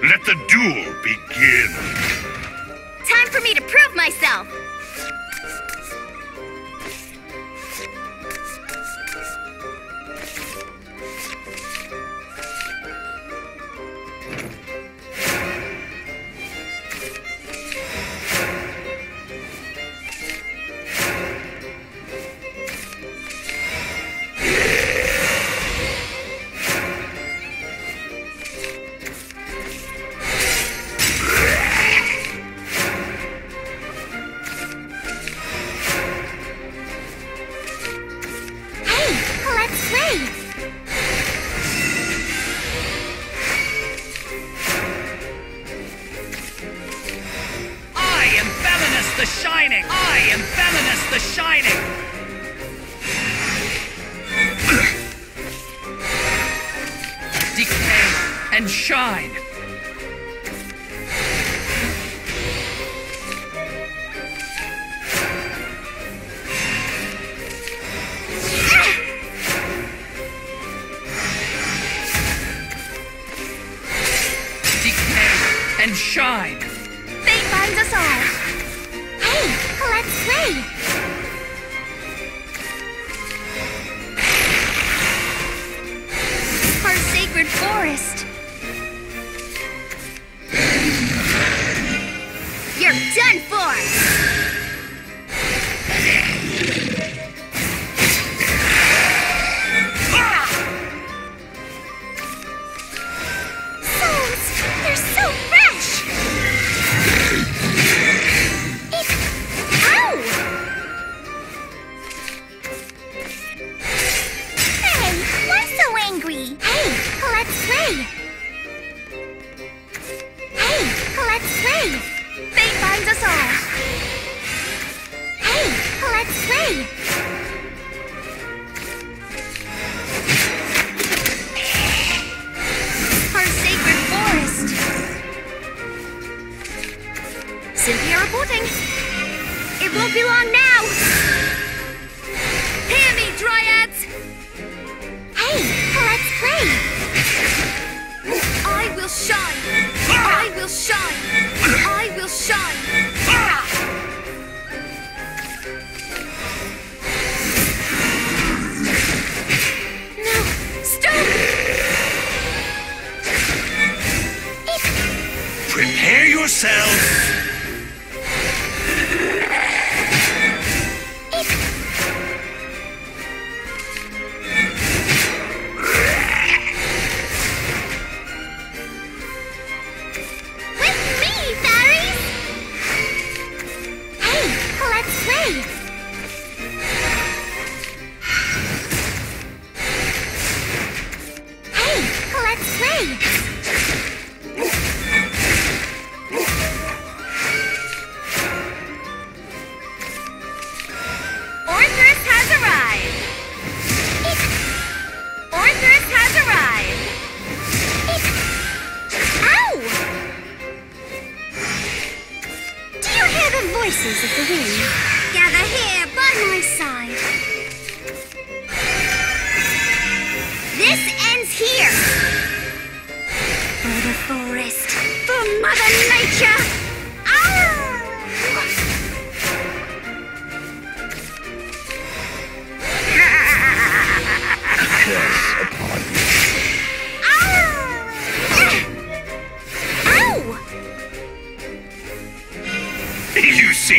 Let the duel begin. Time for me to prove myself! The Shining! I am Feminist the Shining! Decay and shine! And shine! Fate finds us all! Hey, let's play! Play! Hey, let's play! Fate finds us all! Hey, let's play! Our sacred forest! Cynthia reporting. It won't be long now. Hear me, Dryads! Yourself. Hey, let's play! notícia por aí.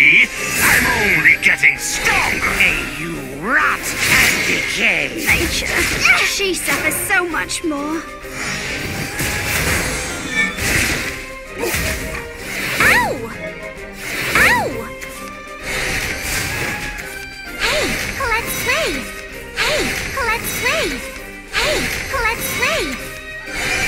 I'm only getting stronger! May you rot and decay! Nature, she suffers so much more. Ow! Ow! Hey, let's play! Hey, let's play! Hey, let's play!